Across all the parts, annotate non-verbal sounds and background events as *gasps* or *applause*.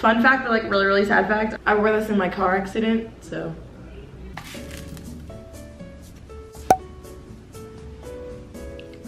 Fun fact, or like really, really sad fact, I wore this in my car accident, so.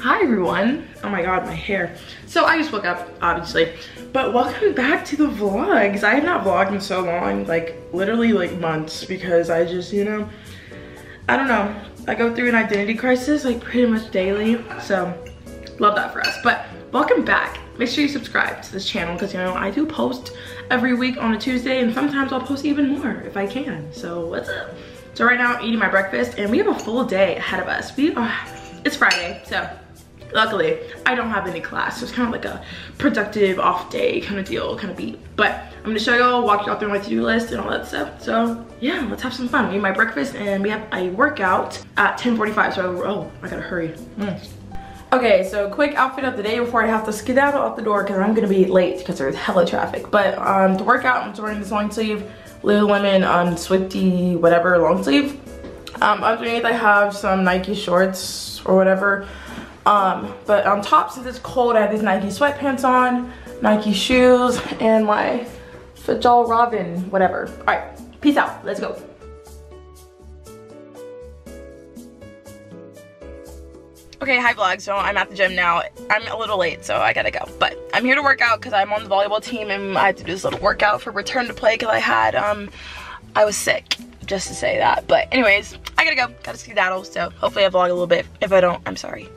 Hi everyone. Oh my god, my hair. So I just woke up, obviously. But welcome back to the vlogs. I have not vlogged in so long, like literally like months because I just, you know, I don't know. I go through an identity crisis like pretty much daily. So love that for us. But welcome back. Make sure you subscribe to this channel because you know I do post every week on a Tuesday and sometimes I'll post even more if I can. So what's up? So right now I'm eating my breakfast and we have a full day ahead of us. We are, it's Friday, so luckily I don't have any class. So it's kind of like a productive off day kind of deal, kind of beat. But I'm gonna show y'all, walk y'all through my to-do list and all that stuff. So yeah, let's have some fun. We eat my breakfast and we have a workout at 10.45. So, oh, I gotta hurry. Mm. Okay, so quick outfit of the day before I have to skedaddle out the door because I'm gonna be late because there's hella traffic. But um, to work out, I'm just wearing this long sleeve Lululemon um, Swiftly whatever long sleeve. Um, underneath I have some Nike shorts or whatever. Um, but on top, since it's cold, I have these Nike sweatpants on, Nike shoes, and my Fjällräven, whatever. All right, peace out, let's go. Okay, hi vlog. So I'm at the gym now. I'm a little late, so I gotta go. But I'm here to work out because I'm on the volleyball team and I had to do this little workout for return to play because I had, um, I was sick, just to say that. But anyways, I gotta go. Gotta skedaddle, so hopefully I vlog a little bit. If I don't, I'm sorry.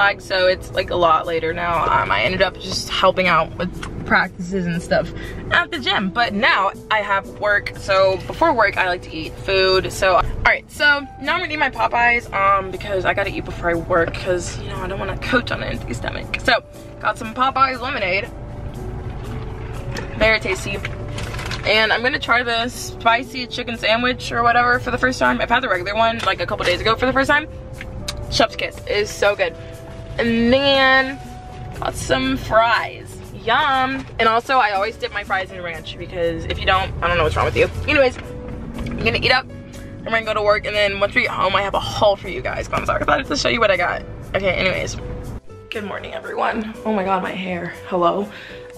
Vlog, so it's like a lot later now. Um, I ended up just helping out with practices and stuff at the gym. But now I have work, so before work I like to eat food. So, all right, so now I'm gonna eat my Popeyes um, because I gotta eat before I work because, you know, I don't wanna coach on an empty stomach. So, got some Popeyes lemonade. Very tasty and I'm gonna try the spicy chicken sandwich or whatever for the first time. I've had the regular one like a couple days ago for the first time. Chef's kiss is so good. And then got some fries. Yum. And also I always dip my fries in ranch because if you don't, I don't know what's wrong with you. Anyways, I'm gonna eat up. I'm gonna go to work and then once we get home I have a haul for you guys. I'm sorry about to show you what I got. Okay, anyways. Good morning everyone. Oh my god, my hair. Hello.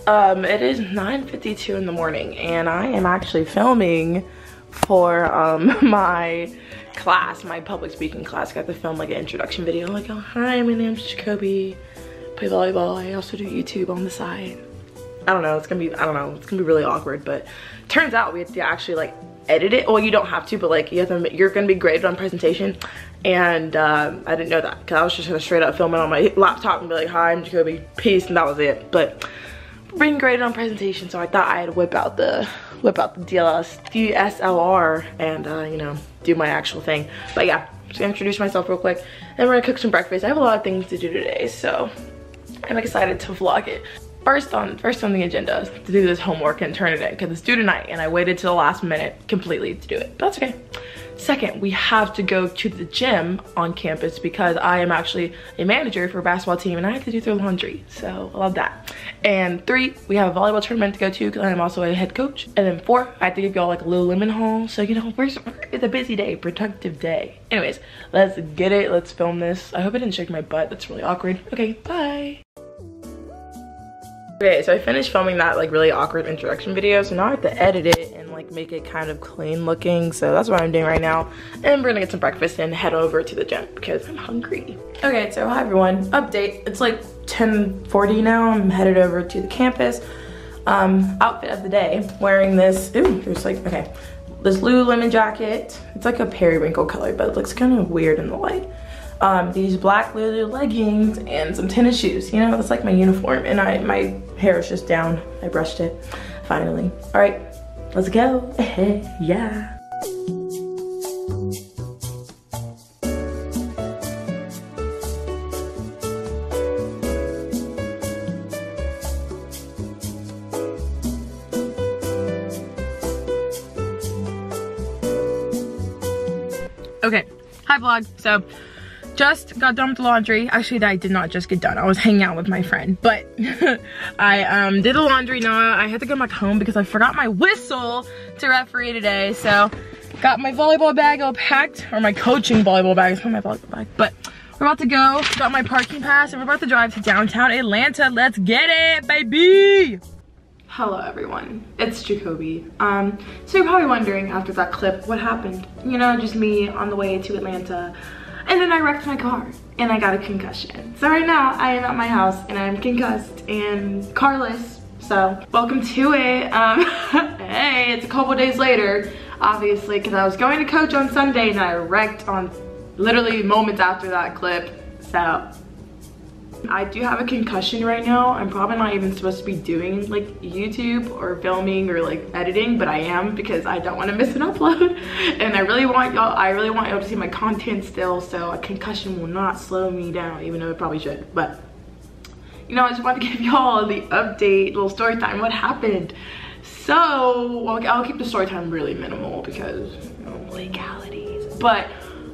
Um, it is 9.52 in the morning and I am actually filming for um, *laughs* my class, my public speaking class. I got to film like an introduction video. like, oh, hi, my name's Jacoby. Play volleyball. I also do YouTube on the side. I don't know, it's gonna be, I don't know, it's gonna be really awkward, but turns out we have to actually like edit it. Well, you don't have to, but like you have to, you're gonna be graded on presentation. And um, I didn't know that because I was just gonna straight up film it on my laptop and be like, hi, I'm Jacoby, peace, and that was it. But being graded on presentation, so I thought I'd whip out the whip out the DLS, DSLR and uh, you know, do my actual thing. But yeah, just gonna introduce myself real quick. And we're gonna cook some breakfast. I have a lot of things to do today, so I'm excited to vlog it. First on first on the agenda is to do this homework and turn it in because it's due tonight and I waited to the last minute completely to do it. But that's okay. Second, we have to go to the gym on campus because I am actually a manager for a basketball team and I have to do their laundry. So I love that. And three, we have a volleyball tournament to go to because I'm also a head coach. And then four, I have to give y'all like a little lemon haul. So you know, it's a busy day, productive day. Anyways, let's get it. Let's film this. I hope I didn't shake my butt. That's really awkward. Okay, bye. Okay, so I finished filming that like really awkward introduction video. So now I have to edit it and like make it kind of clean looking. So that's what I'm doing right now. And we're gonna get some breakfast and head over to the gym because I'm hungry. Okay, so hi everyone. Update. It's like 10:40 now. I'm headed over to the campus. Um, outfit of the day. Wearing this, ooh, there's like, okay. This Lululemon jacket. It's like a periwinkle color, but it looks kind of weird in the light um, these black Lulu leggings and some tennis shoes. You know, that's like my uniform and I my hair is just down. I brushed it finally. All right, Let's go. *laughs* yeah. Okay, hi vlog. So just got done with laundry. Actually, I did not just get done. I was hanging out with my friend, but *laughs* I um, did the laundry now. I had to go back home because I forgot my whistle to referee today. So got my volleyball bag all packed, or my coaching volleyball bag. It's not my volleyball bag, but we're about to go. Got my parking pass, and we're about to drive to downtown Atlanta. Let's get it, baby! Hello everyone, it's Jacoby. Um, so you're probably wondering after that clip, what happened? You know, just me on the way to Atlanta. And then I wrecked my car and I got a concussion. So right now I am at my house and I'm concussed and carless. So welcome to it. Um, *laughs* hey, it's a couple days later, obviously, because I was going to coach on Sunday and I wrecked on literally moments after that clip. So I do have a concussion right now. I'm probably not even supposed to be doing like YouTube or filming or like editing, but I am because I don't want to *laughs* miss an upload. And I really want y'all, I really want y'all to see my content still, so a concussion will not slow me down, even though it probably should. But you know, I just want to *laughs* give y'all the update, little story time, what happened. So, I'll keep the story time really minimal because you know, legalities. But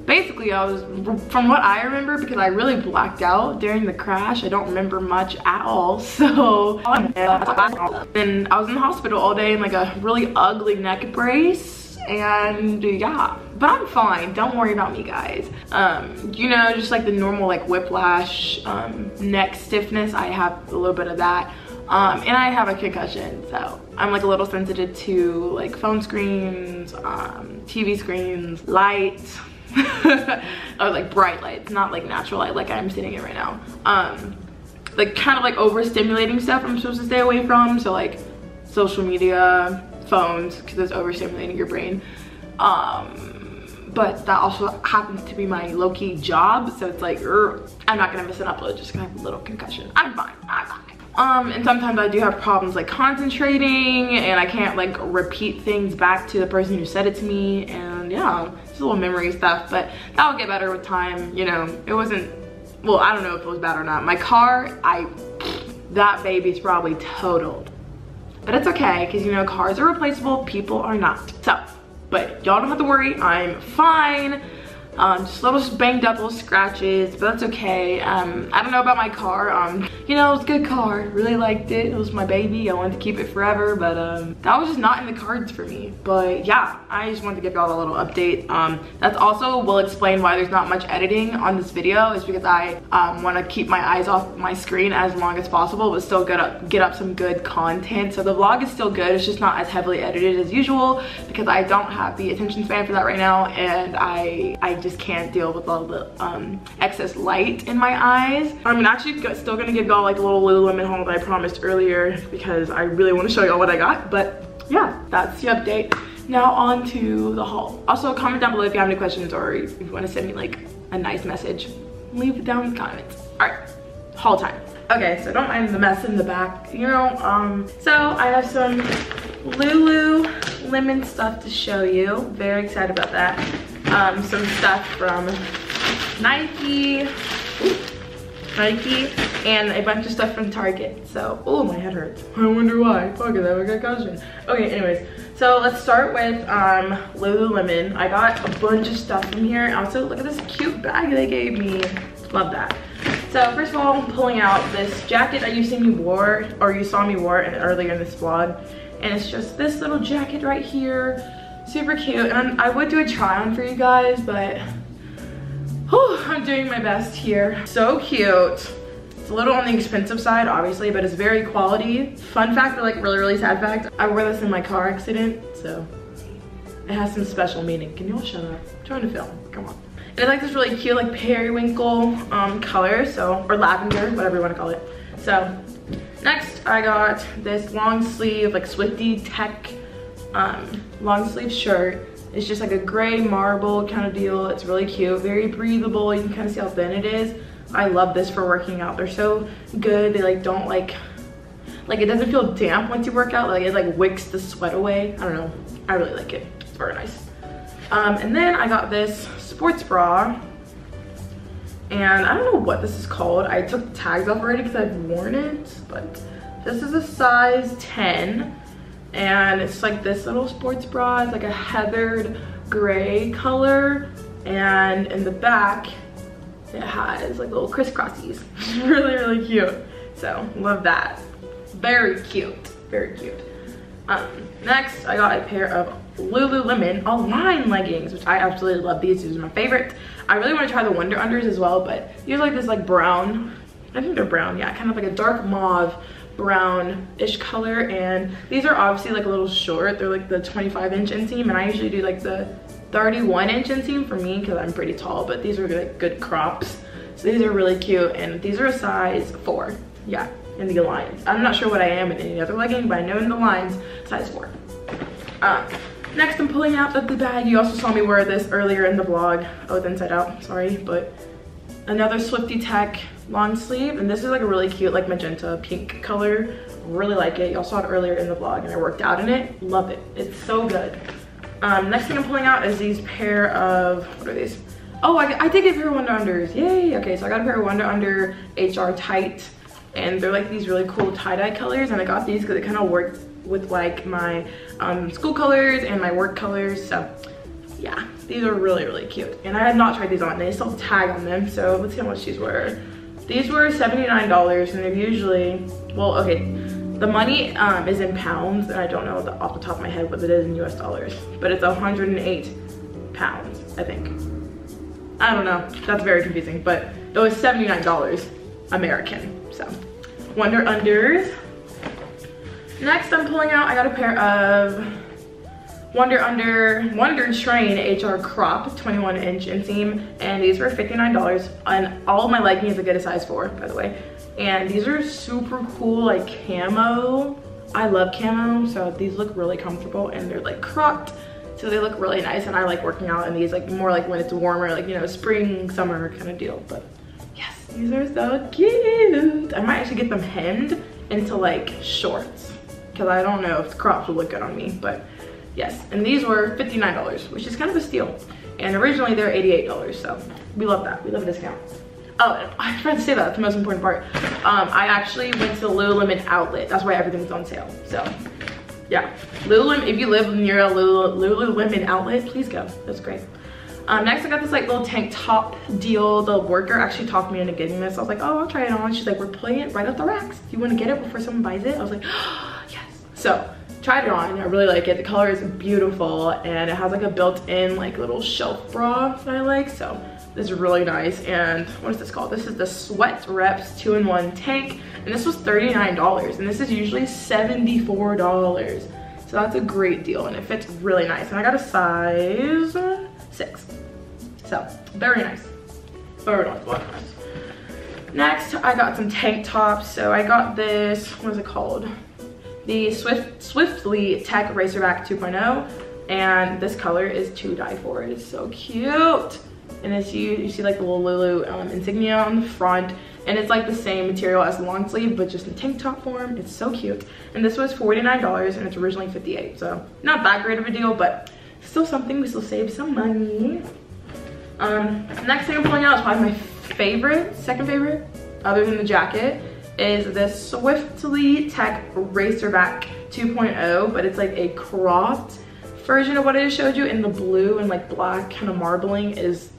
basically I was, from what I remember, because I really blacked out during the crash, I don't remember much at all. *laughs* So, and I was in the hospital all day in like a really ugly neck brace. And yeah, but I'm fine. Don't worry about me, guys. Um, you know, just like the normal like whiplash, um, neck stiffness. I have a little bit of that. Um, and I have a concussion, so I'm like a little sensitive to like phone screens, um, TV screens, lights, *laughs* or like bright lights, not like natural light like I'm sitting in right now. Um, like kind of like overstimulating stuff I'm supposed to stay away from. So like social media, phones, because it's overstimulating your brain. Um, but that also happens to be my low-key job. So it's like, I'm not gonna miss an upload just gonna have a little concussion. I'm fine, I'm fine. Um, and sometimes I do have problems like concentrating and I can't like repeat things back to the person who said it to me. And yeah, little memory stuff, but that will get better with time. You know, it wasn't, well, I don't know if it was bad or not. My car, I, that baby's probably totaled. But it's okay, because you know, cars are replaceable, people are not. So, but y'all don't have to worry, I'm fine. Um, just little banged up little scratches, but that's okay. Um, I don't know about my car. Um, you know, it was a good car. Really liked it. It was my baby. I wanted to keep it forever, but um, that was just not in the cards for me. But yeah, I just wanted to give y'all a little update. Um, that's also will explain why there's not much editing on this video is because I um, want to keep my eyes off my screen as long as possible, but still get up, get up some good content. So the vlog is still good. It's just not as heavily edited as usual because I don't have the attention span for that right now, and I I just just can't deal with all the um, excess light in my eyes. I'm actually still gonna give y'all like a little Lululemon haul that I promised earlier because I really wanna show y'all what I got. But yeah, that's the update. Now on to the haul. Also comment down below if you have any questions or if you wanna send me like a nice message. Leave it down in the comments. All right, haul time. Okay, so don't mind the mess in the back, you know. Um, so I have some Lululemon stuff to show you. Very excited about that um, some stuff from Nike, Nike, and a bunch of stuff from Target. So, oh, my head hurts. *laughs* I wonder why. Fuck it, I have a concussion. Okay, anyways, so let's start with um, Lululemon. I got a bunch of stuff from here. Also, look at this cute bag they gave me. Love that. So first of all, I'm pulling out this jacket that you see me wore, or you saw me in, earlier in this vlog. And it's just this little jacket right here super cute and I would do a try on for you guys but whew, I'm doing my best here. So cute. It's a little on the expensive side obviously but it's very quality. Fun fact or like really really sad fact I wore this in my car accident so it has some special meaning. Can you all shut up? I'm trying to film. Come on. And it's like this really cute like periwinkle um color so or lavender whatever you want to call it. So next I got this long sleeve like Swiftly tech um, long sleeve shirt. It's just like a gray marble kind of deal. It's really cute, very breathable. You can kind of see how thin it is. I love this for working out. They're so good. They like don't like, like it doesn't feel damp once you work out. Like it like wicks the sweat away. I don't know. I really like it. It's very nice. Um, and then I got this sports bra. And I don't know what this is called. I took the tags off already because I've worn it. But this is a size 10 and it's like this little sports bra it's like a heathered gray color And in the back, it has like little crisscrossies. *laughs* really, really cute. So love that. Very cute, very cute. Um, next, I got a pair of Lululemon Align leggings, which I absolutely love these. These are my favorite. I really want to try the Wonder Unders as well, but these are like this like brown, I think they're brown, yeah, kind of like a dark mauve brown-ish color. And these are obviously like a little short. They're like the 25 inch inseam, and I usually do like the 31 inch inseam for me because I'm pretty tall, but these are like good crops. So these are really cute, and these are a size four. Yeah, in the Aligns. I'm not sure what I am in any other legging, but I know in the Aligns, size four. Um, next, I'm pulling out the bag. You also saw me wear this earlier in the vlog. Oh, it's inside out, sorry, but another Swiftly Tech long sleeve. And this is like a really cute, like magenta pink color. Really like it. Y'all saw it earlier in the vlog and I worked out in it. Love it. It's so good. Um, next thing I'm pulling out is these pair of, what are these? Oh, I, I did get a pair of Wonder Unders. Yay. Okay, so I got a pair of Wonder Under HR Tight and they're like these really cool tie-dye colors and I got these because it kind of worked with like my um, school colors and my work colors so yeah these are really really cute. And I have not tried these on. They still tag on them so let's see how much these were. These were $79 and they're usually well okay. The money um, is in pounds and I don't know the, off the top of my head what it is in US dollars but it's 108 pounds I think. I don't know. That's very confusing but it was $79 American so. Wonder Unders. Next I'm pulling out, I got a pair of Wonder Under, Wonder Train HR Crop 21 inch inseam and these were $59 and all of my leggings are get a size four by the way. And these are super cool like camo. I love camo so these look really comfortable and they're like cropped so they look really nice and I like working out in these like more like when it's warmer like you know spring summer kind of deal but yes these are so cute. I might actually get them hemmed into like shorts because I don't know if the crops will look good on me, but yes. And these were $59, which is kind of a steal. And originally they're $88, so we love that. We love a discount. Oh, *laughs* I forgot to say that, that's the most important part. Um, I actually went to the Lululemon outlet. That's why everything was on sale, so yeah. Lululemon, if you live near a Lululemon outlet, please go, that's great. Um, next I got this like little tank top deal. The worker actually talked me into getting this. I was like, oh, I'll try it on. She's like, we're putting it right off the racks. You want to get it before someone buys it? I was like, oh, *gasps* yes. So tried it on. I really like it. The color is beautiful and it has like a built-in like little shelf bra that I like. So this is really nice. And what is this called? This is the Sweat Reps 2-in-1 tank. And this was $39 and this is usually $74. So that's a great deal and it fits really nice. And I got a size six. So very nice. Very nice, very nice. Next, I got some tank tops. So I got this, what is it called? The Swift Swiftly Tech Racerback 2.0. And this color is to die for. It is so cute. And it's you, you see like the little Lulu um, insignia on the front. And it's like the same material as the long sleeve, but just in tank top form. It's so cute. And this was $49 and it's originally 58 So not that great of a deal, but still something. We still save some money. Um, next thing I'm pulling out is probably my favorite, second favorite, other than the jacket, is this Swiftly Tech Racerback 2.0, but it's like a cropped version of what I just showed you in the blue and like black kind of marbling is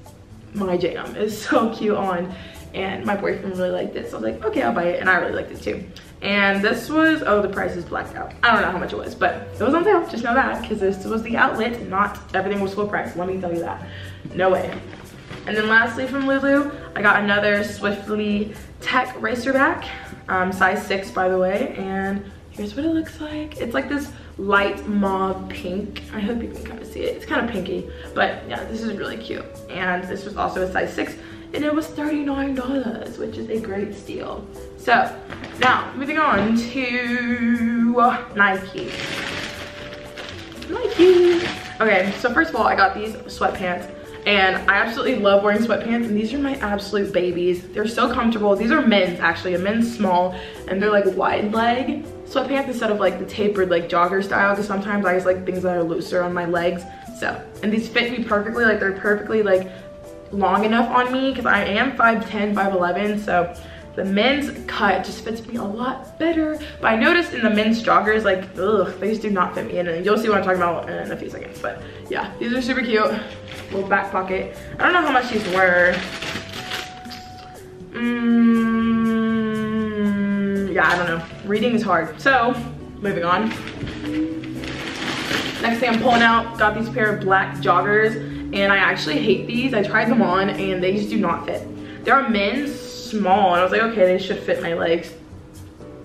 my jam. It's so cute on and my boyfriend really liked it. So I was like, okay, I'll buy it. And I really liked it too. And this was, oh, the price is blacked out. I don't know how much it was, but it was on sale. Just know that because this was the outlet, not everything was full price. Let me tell you that. No way. And then lastly from Lulu, I got another Swiftly Tech Racerback, um, size six by the way. And here's what it looks like. It's like this light mauve pink. I hope you can kind of see it. It's kind of pinky, but yeah, this is really cute. And this was also a size six and it was $39, which is a great steal. So now moving on to Nike. Nike. Okay, so first of all, I got these sweatpants and I absolutely love wearing sweatpants and these are my absolute babies. They're so comfortable. These are men's actually, a men's small and they're like wide leg sweatpants instead of like the tapered like jogger style because sometimes I just like things that are looser on my legs. So, and these fit me perfectly, like they're perfectly like long enough on me because I am 5'10", 5'11", so the men's cut just fits me a lot better. But I noticed in the men's joggers, like, ugh, these do not fit me. in. And you'll see what I'm talking about in a few seconds. But yeah, these are super cute. Little back pocket. I don't know how much these were. Mm, yeah, I don't know. Reading is hard. So, moving on. Next thing I'm pulling out, got these pair of black joggers and I actually hate these. I tried them on and they just do not fit. There are men's small and I was like, okay, they should fit my legs.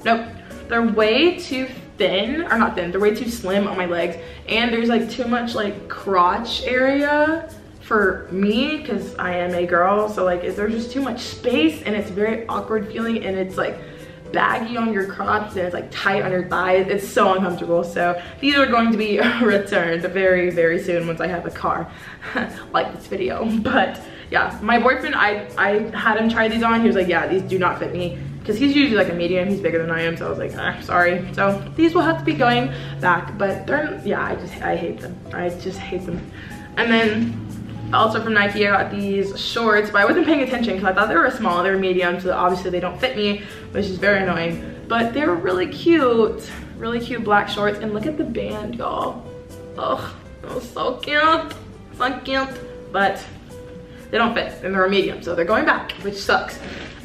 Nope, they're way too thin, or not thin, they're way too slim on my legs and there's like too much like crotch area for me because I am a girl. So like is there's just too much space and it's very awkward feeling and it's like baggy on your crotch and it's like tight on your thighs. It's so uncomfortable. So these are going to be *laughs* returned very, very soon once I have a car *laughs* like this video. *laughs* But yeah, my boyfriend, I, I had him try these on. He was like, yeah, these do not fit me because he's usually like a medium he's bigger than i am so i was like ah, sorry so these will have to be going back but they're yeah i just i hate them i just hate them and then also from Nike, I got these shorts, but I wasn't paying attention because I thought they were small, they were medium, so obviously they don't fit me, which is very annoying. But they were really cute, really cute black shorts. And look at the band, y'all. Oh, that was so cute, so cute. But they don't fit and they're a medium, so they're going back, which sucks.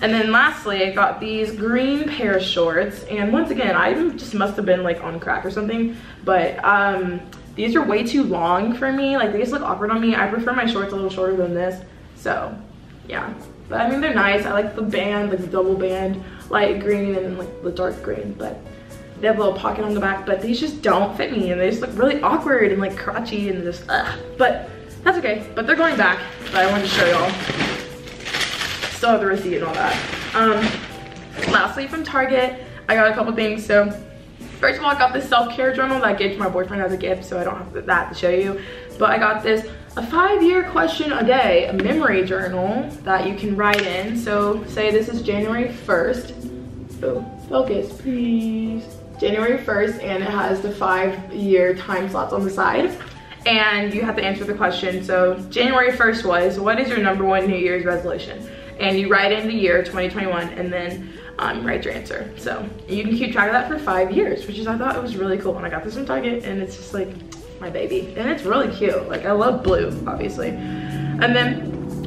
And then lastly, I got these green pair of shorts. And once again, I just must have been like on crack or something. But um, these are way too long for me. Like they just look awkward on me. I prefer my shorts a little shorter than this. So yeah. But I mean, they're nice. I like the band, like the double band, light green and like the dark green. But they have a little pocket on the back, but these just don't fit me. And they just look really awkward and like crotchy and just, ugh. But that's okay. But they're going back. But I wanted to show y'all. Still have the receipt and all that. Um, lastly from Target, I got a couple things. So First of all, I got this self-care journal that I gave to my boyfriend as a gift, so I don't have that to show you. But I got this, a five-year question a day, a memory journal that you can write in. So say this is January 1st. Oh, focus, please. January 1st, and it has the five-year time slots on the side. And you have to answer the question. So January 1st was, what is your number one New Year's resolution? And you write in the year 2021, and then um, write your answer. So you can keep track of that for five years, which is, I thought it was really cool when I got this from Target and it's just like my baby. And it's really cute. Like I love blue, obviously. And then,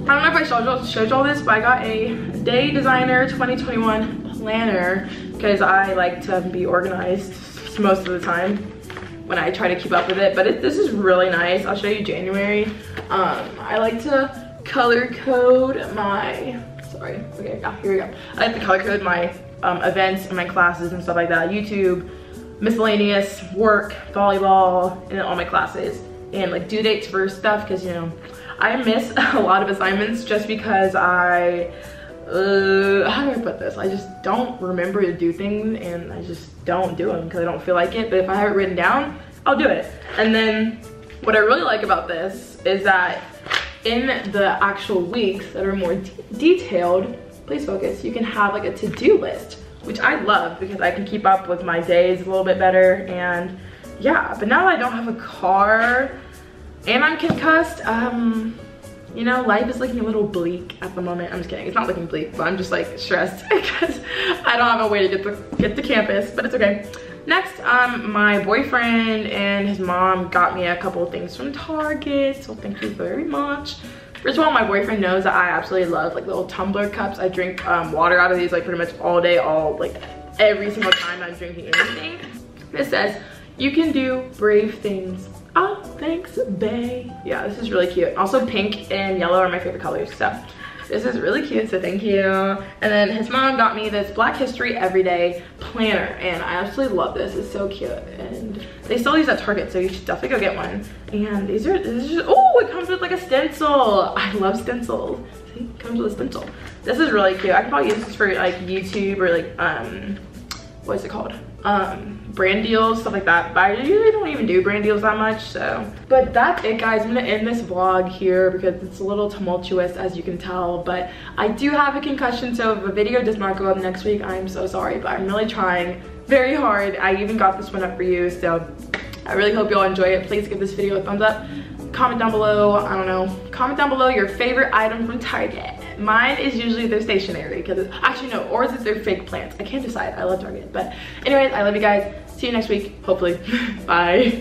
I don't know if I showed y'all, showed y'all this, but I got a Day Designer 2021 planner because I like to be organized most of the time when I try to keep up with it. But it, this is really nice. I'll show you January. Um, I like to color code my sorry. Okay, yeah, here we go. I have to color code my um, events and my classes and stuff like that. YouTube, miscellaneous, work, volleyball, and all my classes. And like due dates for stuff because, you know, I miss *laughs* a lot of assignments just because I, uh, how do I put this? I just don't remember to do things and I just don't do them because I don't feel like it. But if I have it written down, I'll do it. And then what I really like about this is that in the actual weeks that are more de detailed, please focus, you can have like a to-do list, which I love because I can keep up with my days a little bit better and yeah, but now that I don't have a car and I'm concussed, um, you know, life is looking a little bleak at the moment. I'm just kidding, it's not looking bleak, but I'm just like stressed *laughs* because I don't have a way to get to, get to campus, but it's okay. Next, um, my boyfriend and his mom got me a couple things from Target, so thank you very much. First of all, my boyfriend knows that I absolutely love like little tumbler cups. I drink um, water out of these like pretty much all day, all like every single time I'm drinking anything. This says, you can do brave things. Oh, thanks, bae. Yeah, this is really cute. Also pink and yellow are my favorite colors, so this is really cute, so thank you. And then his mom got me this Black History Everyday planner, and I absolutely love this. It's so cute. And they sell these at Target, so you should definitely go get one. And these are, oh, it comes with like a stencil. I love stencils. See, it comes with a stencil. This is really cute. I can probably use this for like YouTube or like, um, what is it called? Um, brand deals, stuff like that. But I usually don't even do brand deals that much, so. But that's it, guys. I'm gonna end this vlog here because it's a little tumultuous, as you can tell. But I do have a concussion, so if a video does not go up next week, I'm so sorry. But I'm really trying very hard. I even got this one up for you, so I really hope y'all enjoy it. Please give this video a thumbs up. Comment down below, I don't know, comment down below your favorite item from Target. Mine is usually their stationery because actually no, or is it their fake plants? I can't decide. I love Target. But anyways, I love you guys. See you next week, hopefully. Bye.